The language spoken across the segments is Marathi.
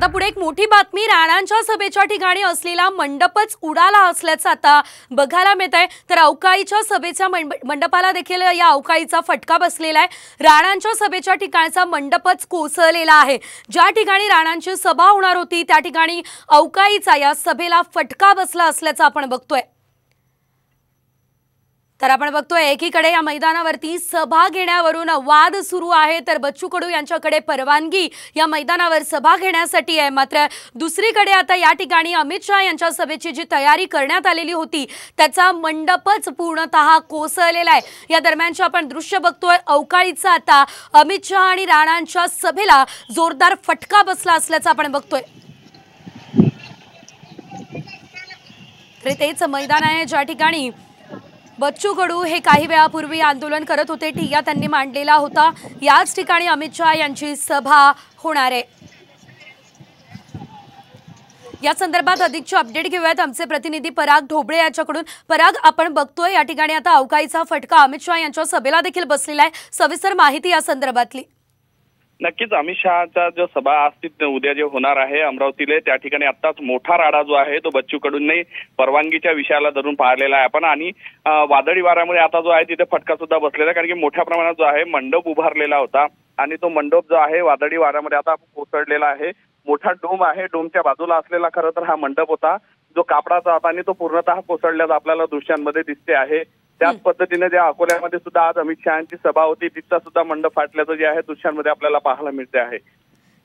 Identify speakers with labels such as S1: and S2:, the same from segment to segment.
S1: आता पुढे एक मोठी बातमी राणांच्या सभेच्या ठिकाणी असलेला मंडपच उडाला असल्याचं आता बघायला मिळत आहे तर अवकाळीच्या सभेच्या मंड- मंडपाला देखील या अवकाळीचा फटका बसलेला आहे. राणांच्या सभेच्या ठिकाणचा मंडपच कोसळलेला आहे. ज्या ठिकाणी राणांची सभा होणार होती त्या ठिकाणी अवकाळीचा या सभेला फटका बसला असल्याचं आपण बघतोय. तर आपण बघतोय एकीकडे या मैदानावरती सभा घेण्यावरून वाद सुरू आहे तर बच्चू कडू यांच्याकडे परवानगी या मैदानावर सभा घेण्यासाठी आहे. मात्र दुसरीकडे आता या ठिकाणी अमित शहा यांच्या सभेची जी तयारी करण्यात आलेली होती त्याचा मंडपच पूर्णतः कोसळलेला आहे. या दरम्यानचे आपण दृश्य बघतोय. अवकाळीचा आता अमित शहा आणि राणांच्या सभेला जोरदार फटका बसला असल्याचं आपण बघतोय. तेच मैदान आहे ज्या ठिकाणी बच्चू कडू हे काही वेळापूर्वी आंदोलन करत होते. ठिय्या त्यांनी मांडलेला होता. याच ठिकाणी अमित शहा यांची सभा होणार आहे. या संदर्भात अधिकची अपडेट घेऊयात. आमचे प्रतिनिधी पराग ढोबळे यांच्याकडून. पराग आपण बघतोय या ठिकाणी आता अवकाळीचा फटका. अमित शहा यांच्या सभेला देखील बसलेला आहे. सविस्तर माहिती या संदर्भातली.
S2: नक्कीच अमित शहाचा जो सभा असतील उद्या जे होणार आहे अमरावतीला त्या ठिकाणी आत्ताच मोठा राडा जो आहे तो बच्चू कडूंनी परवानगीच्या विषयाला धरून पाहिलेला आहे आपण. आणि वादळी वाऱ्यामुळे आता जो आहे तिथे फटका सुद्धा बसलेला आहे कारण की मोठ्या प्रमाणात जो आहे मंडप उभारलेला होता. आणि तो मंडप जो आहे वादळी वाऱ्यामध्ये आता कोसळलेला आहे. मोठा डोम आहे डोमच्या बाजूला असलेला खरं तर हा मंडप होता. जो कापडाचा आणि तो पूर्णतः कोसळल्याचा आपल्याला दृश्यांमध्ये दिसते आहे. त्याच पद्धतीने ज्या अकोल्यामध्ये सुद्धा आज अमित शहाची सभा होती तिथचा सुद्धा मंडप फाटल्याचं जे आहे दृश्यांमध्ये आपल्याला पाहायला मिळते आहे.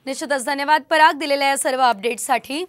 S1: निश्चितच धन्यवाद. पराग दिलेल्या या सर्व अपडेटसाठी